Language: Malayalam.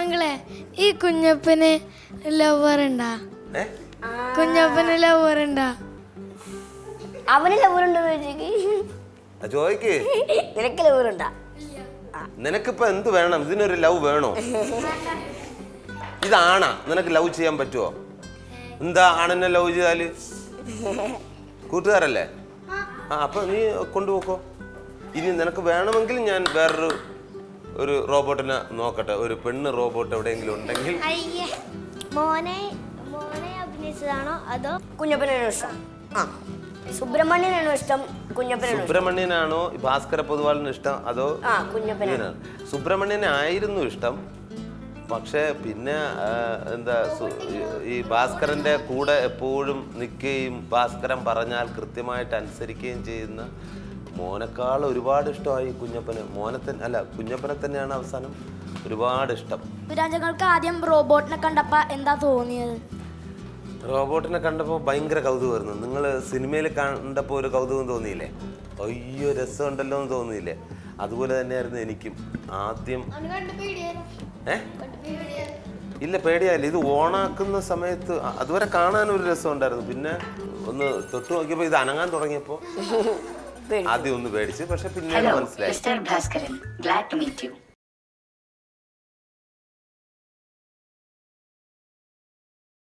അങ്ങളെ ഈ കുഞ്ഞപ്പന് ലവർ ഉണ്ടാ? കുഞ്ഞപ്പന് ലവർ ഉണ്ടാ? അവന് ലവർ ഉണ്ടോ ചോദിക്ക്. നിനക്ക് ലവറുണ്ടാ നിനക്കിപ്പോ എന്ത് വേണം? ഇതിനൊരു ലവ് വേണോ? ഇതാണാ. നിനക്ക് ലവ് ചെയ്യാൻ പറ്റുമോ എന്താ ആണെന്നെ ലവ് ചെയ്താൽ? കൂട്ടുകാരല്ലേ? ആ അപ്പൊ നീ കൊണ്ടുപോക്കോ. ഇനി നിനക്ക് വേണമെങ്കിൽ ഞാൻ വേറൊരു ഒരു റോബോട്ടിനെ നോക്കട്ടെ. ഒരു പെണ്ണ് റോബോട്ട് എവിടെയെങ്കിലും ഉണ്ടെങ്കിൽ. അയ്യേ മോനെ മോനെ അഭിനയിച്ചതാണോ അതോ കുഞ്ഞപ്പനാണോ ഇഷ്ടം? ആ. സുബ്രഹ്മണ്യനാണോ ഇഷ്ടം കുഞ്ഞപ്പനാണോ സുബ്രഹ്മണ്യനാണോ ഭാസ്കര പൊതുവാളിന് ഇഷ്ടം അതോ ആ കുഞ്ഞപ്പനാണ് സുബ്രഹ്മണ്യനെ സുബ്രഹ്മണ്യനായിരുന്നു ഇഷ്ടം. പക്ഷെ പിന്നെ എന്താ ഈ- ഈ ഭാസ്കരന്റെ കൂടെ എപ്പോഴും നിൽക്കുകയും ഭാസ്കരൻ പറഞ്ഞാൽ കൃത്യമായിട്ട് അനുസരിക്കുകയും ചെയ്യുന്ന മോനേക്കാൾ ഒരുപാട് ഇഷ്ടമായി കുഞ്ഞപ്പന്. മോനെ തന്നെ അല്ല കുഞ്ഞപ്പനെ തന്നെയാണ് അവസാനം ഒരുപാട് ഇഷ്ടം. വിരാജങ്ങൾക്ക് ആദ്യം റോബോട്ടിനെ കണ്ടപ്പോ എന്താ തോന്നിയത്? റോബോട്ടിനെ കണ്ടപ്പോൾ ഭയങ്കര കൗതുകമായിരുന്നു. നിങ്ങൾ സിനിമയിൽ കണ്ടപ്പോൾ ഒരു കൗതുകം തോന്നിയില്ലേ? അയ്യോ രസമുണ്ടല്ലോ എന്ന് തോന്നിയില്ലേ? അതുപോലെ തന്നെയായിരുന്നു എനിക്കും. ആദ്യം ഏ? ഇല്ല പേടിയായില്ല. ഇത് ഓണാക്കുന്ന സമയത്ത് അതുവരെ കാണാനൊരു ഒരു രസം ഉണ്ടായിരുന്നു പിന്നെ ഒന്ന് തൊട്ട് നോക്കിയപ്പോൾ ഇത് അനങ്ങാൻ തുടങ്ങിയപ്പോൾ. ആദ്യം ഒന്ന് പേടിച്ച് പക്ഷെ പിന്നീട് മീറ്റ് മനസ്സിലായി.